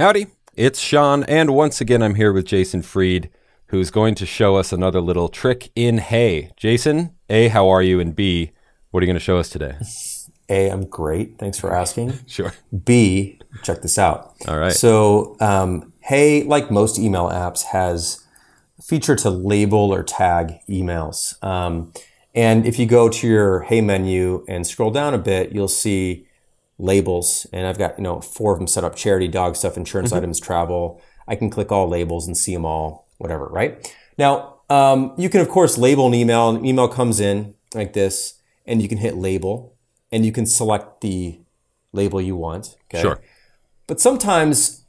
Howdy, it's Sean, and once again I'm here with Jason Fried, who's going to show us another little trick in Hey. Jason, A, how are you? And B, what are you going to show us today? A, I'm great. Thanks for asking. Sure. B, check this out. All right. So, um, Hey, like most email apps, has a feature to label or tag emails. Um, and if you go to your Hey menu and scroll down a bit, you'll see labels, and I've got you know four of them set up: charity, dog stuff, insurance mm-hmm. items, travel. I can click all labels and see them all, whatever. Right now, um, you can of course label an email. An email comes in like this, and you can hit label, and you can select the label you want. Okay? Sure. But sometimes,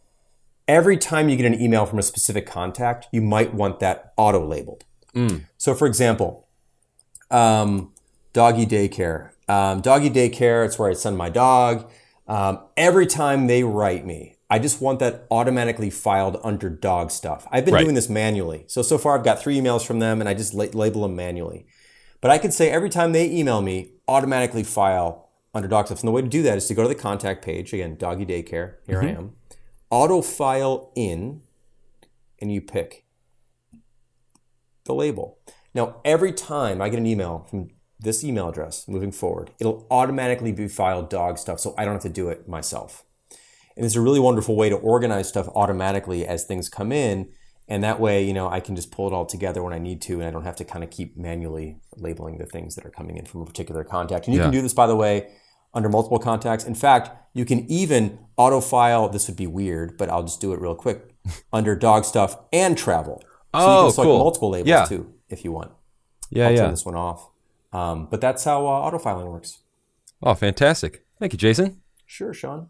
every time you get an email from a specific contact, you might want that auto labeled. Mm. So, for example, um, doggy daycare. Um, doggy daycare, it's where I send my dog. Um, every time they write me, I just want that automatically filed under dog stuff. I've been right. doing this manually. So, so far I've got three emails from them and I just la- label them manually. But I could say every time they email me, automatically file under dog stuff. And the way to do that is to go to the contact page. Again, doggy daycare. Here mm-hmm. I am. Auto file in, and you pick the label. Now, every time I get an email from this email address moving forward, it'll automatically be filed dog stuff so I don't have to do it myself. And it's a really wonderful way to organize stuff automatically as things come in. And that way, you know, I can just pull it all together when I need to, and I don't have to kind of keep manually labeling the things that are coming in from a particular contact. And you yeah. can do this, by the way, under multiple contacts. In fact, you can even auto file, this would be weird, but I'll just do it real quick, under dog stuff and travel. So oh, you can select cool. multiple labels yeah. too, if you want. Yeah, I'll yeah. turn this one off. Um, but that's how uh, autofiling works. Oh, fantastic. Thank you, Jason. Sure, Sean.